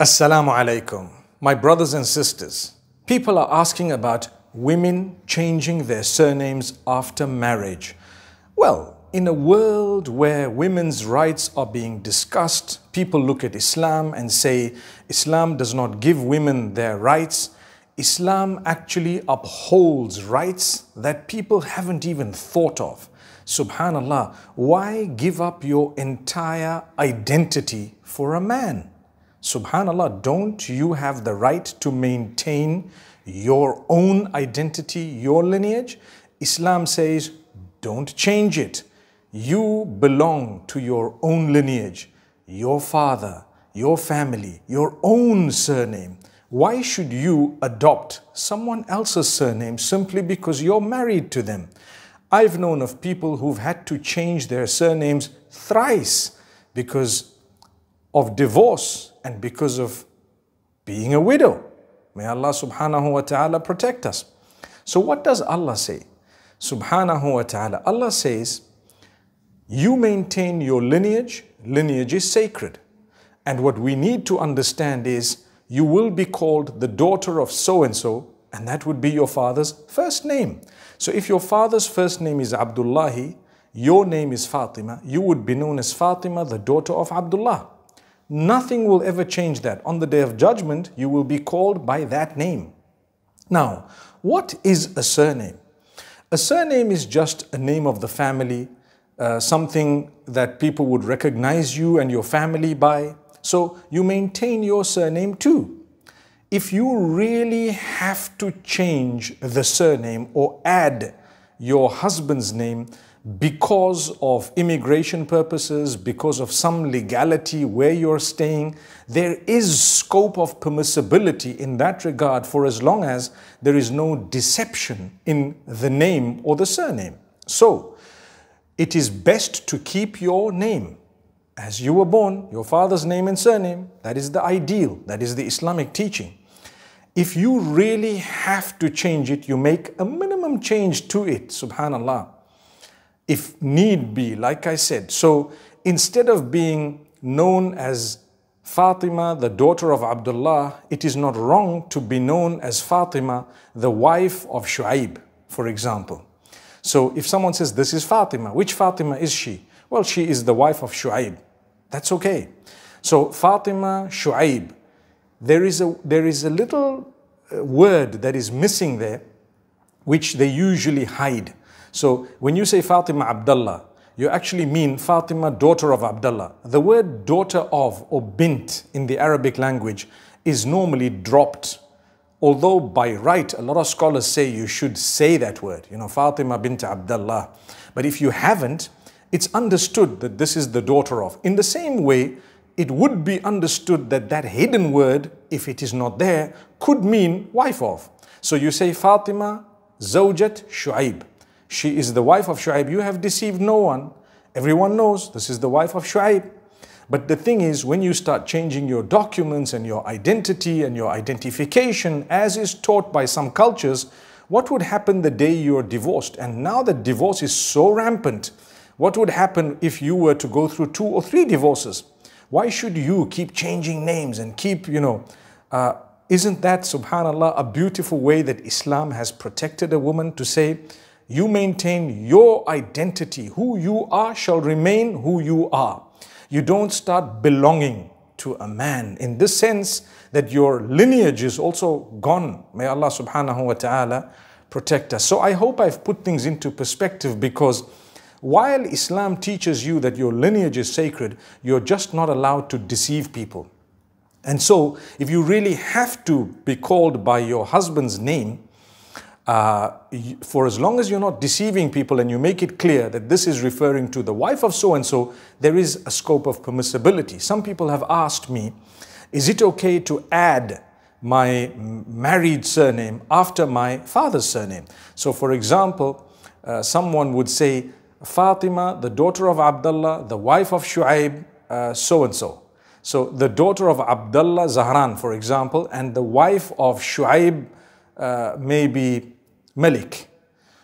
Assalamu alaikum. My brothers and sisters, people are asking about women changing their surnames after marriage. Well, in a world where women's rights are being discussed, people look at Islam and say Islam does not give women their rights. Islam actually upholds rights that people haven't even thought of. Subhanallah, why give up your entire identity for a man? Subhanallah, don't you have the right to maintain your own identity, your lineage? Islam says, don't change it. You belong to your own lineage, your father, your family, your own surname. Why should you adopt someone else's surname simply because you're married to them? I've known of people who've had to change their surnames thrice because of divorce and because of being a widow. May Allah subhanahu wa ta'ala protect us. So what does Allah say? Subhanahu wa ta'ala. Allah says, you maintain your lineage. Lineage is sacred. And what we need to understand is you will be called the daughter of so-and-so and that would be your father's first name. So if your father's first name is Abdullahi, your name is Fatima, you would be known as Fatima, the daughter of Abdullah. Nothing will ever change that. On the day of judgment, you will be called by that name. Now, what is a surname? A surname is just a name of the family, uh, something that people would recognize you and your family by. So you maintain your surname too. If you really have to change the surname or add your husband's name, because of immigration purposes, because of some legality where you're staying, there is scope of permissibility in that regard for as long as there is no deception in the name or the surname. So, it is best to keep your name as you were born, your father's name and surname. That is the ideal, that is the Islamic teaching. If you really have to change it, you make a minimum change to it, subhanAllah if need be, like I said. So instead of being known as Fatima, the daughter of Abdullah, it is not wrong to be known as Fatima, the wife of Shu'aib, for example. So if someone says, this is Fatima, which Fatima is she? Well, she is the wife of Shu'aib. That's okay. So Fatima, Shu'aib, there is a, there is a little uh, word that is missing there, which they usually hide. So when you say Fatima Abdullah, you actually mean Fatima, daughter of Abdullah. The word daughter of or bint in the Arabic language is normally dropped. Although by right, a lot of scholars say you should say that word, you know, Fatima bint Abdullah. But if you haven't, it's understood that this is the daughter of. In the same way, it would be understood that that hidden word, if it is not there, could mean wife of. So you say Fatima, Zawjat, Shu'aib. She is the wife of Shu'aib. You have deceived no one. Everyone knows this is the wife of Shu'aib. But the thing is, when you start changing your documents and your identity and your identification, as is taught by some cultures, what would happen the day you're divorced? And now that divorce is so rampant, what would happen if you were to go through two or three divorces? Why should you keep changing names and keep, you know, uh, isn't that, subhanAllah, a beautiful way that Islam has protected a woman to say, you maintain your identity. Who you are shall remain who you are. You don't start belonging to a man in this sense that your lineage is also gone. May Allah subhanahu wa ta'ala protect us. So I hope I've put things into perspective because while Islam teaches you that your lineage is sacred, you're just not allowed to deceive people. And so, if you really have to be called by your husband's name, uh, for as long as you're not deceiving people and you make it clear that this is referring to the wife of so and so, there is a scope of permissibility. Some people have asked me, is it okay to add my married surname after my father's surname? So, for example, uh, someone would say, Fatima, the daughter of Abdullah, the wife of Shu'aib, so and so. So, the daughter of Abdullah Zahran, for example, and the wife of Shu'aib uh, may be Malik.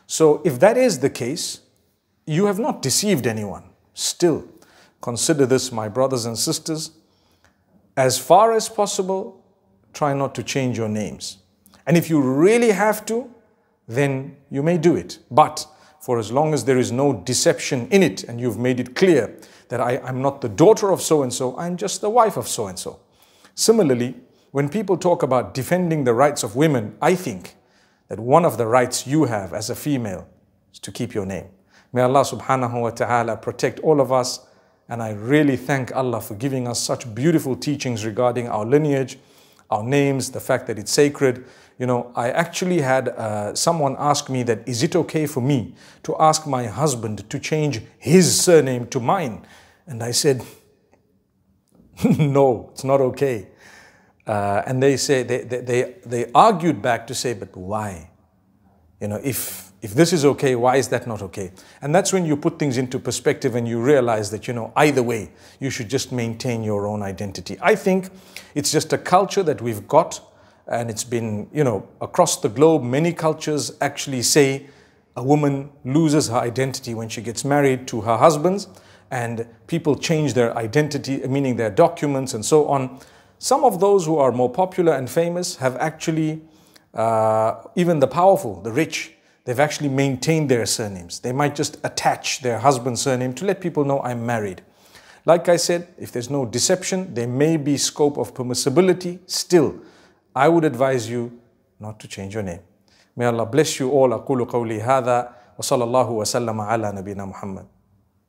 So if that is the case, you have not deceived anyone. Still, consider this, my brothers and sisters. as far as possible, try not to change your names. And if you really have to, then you may do it. But for as long as there is no deception in it and you've made it clear that I, am not the daughter of so and so, I'm just the wife of so and so. Similarly, when people talk about defending the rights of women, I think that one of the rights you have as a female is to keep your name. May Allah subhanahu wa ta'ala protect all of us. And I really thank Allah for giving us such beautiful teachings regarding our lineage, our names, the fact that it's sacred. You know, I actually had uh, someone ask me that, is it okay for me to ask my husband to change his surname to mine? And I said, no, it's not okay. Uh, and they say, they, they, they, they argued back to say, but why? You know, if, if this is okay, why is that not okay? And that's when you put things into perspective and you realize that, you know, either way, you should just maintain your own identity. I think it's just a culture that we've got and it's been, you know, across the globe, many cultures actually say a woman loses her identity when she gets married to her husbands and people change their identity, meaning their documents and so on. Some of those who are more popular and famous have actually, uh, even the powerful, the rich, they've actually maintained their surnames. They might just attach their husband's surname to let people know I'm married. Like I said, if there's no deception, there may be scope of permissibility. Still, I would advise you not to change your name. May Allah bless you all. أقول قولي هذا وصلى الله وسلم على نبينا محمد